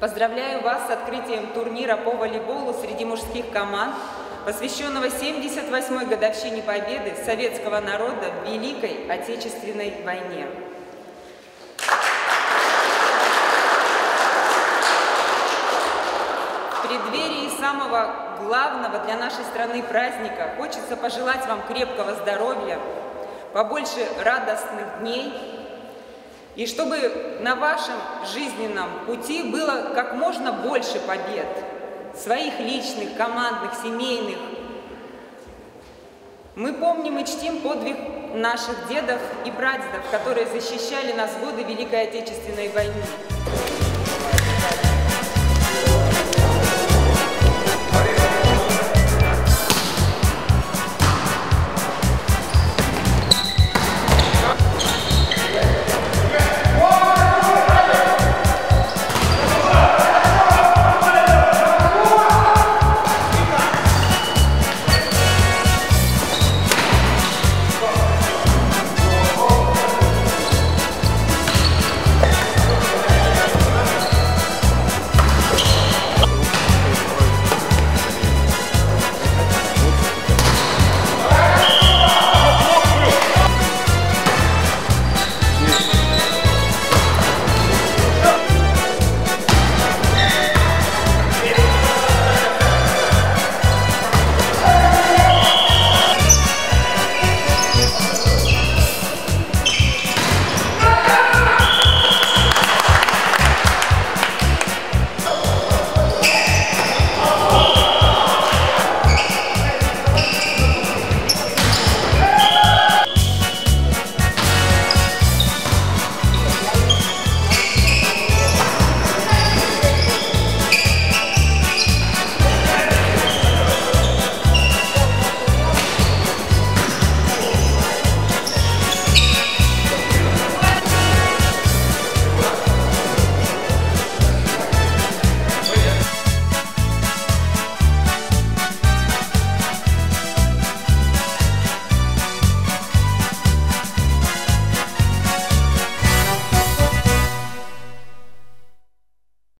Поздравляю вас с открытием турнира по волейболу среди мужских команд, посвященного 78-й годовщине победы советского народа в Великой Отечественной войне. В преддверии самого главного для нашей страны праздника хочется пожелать вам крепкого здоровья, побольше радостных дней, и чтобы на вашем жизненном пути было как можно больше побед, своих личных, командных, семейных. Мы помним и чтим подвиг наших дедов и прадедов, которые защищали нас в годы Великой Отечественной войны.